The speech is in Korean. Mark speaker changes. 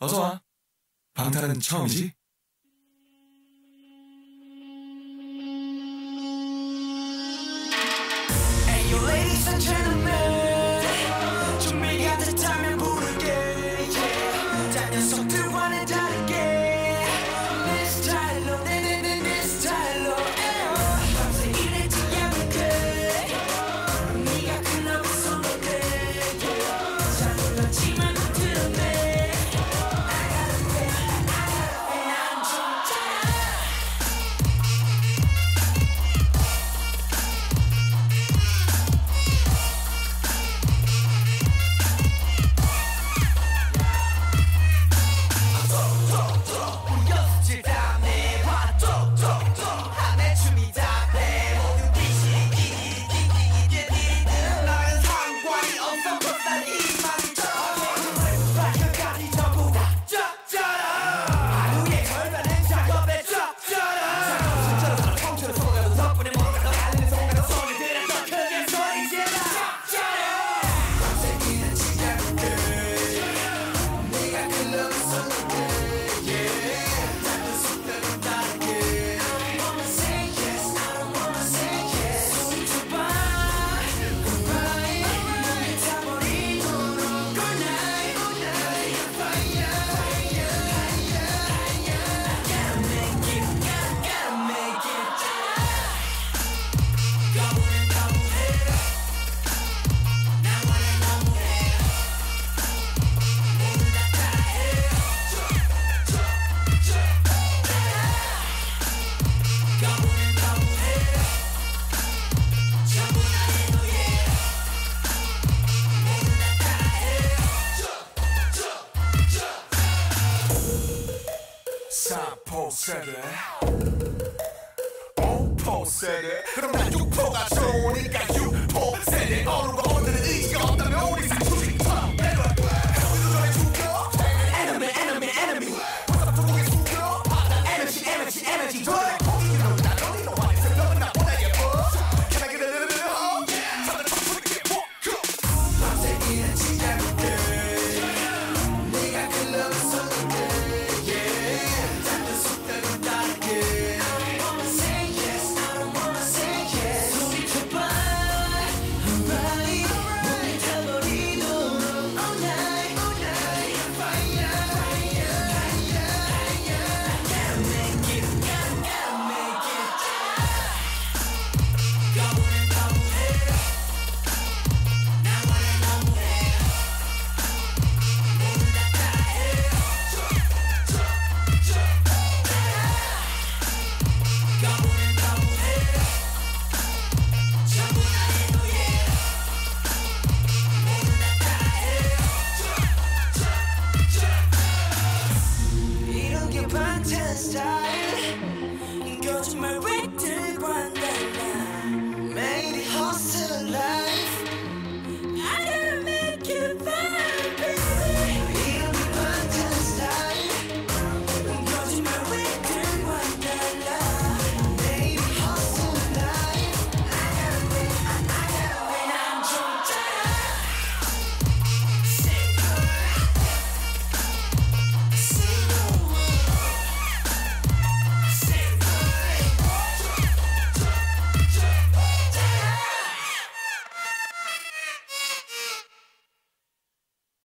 Speaker 1: 어서 와. 방탄은 처음이지? 세대 온포 세대 그럼 난 육포가 좋으니까 육포 세대 어른과 오늘은 이겨?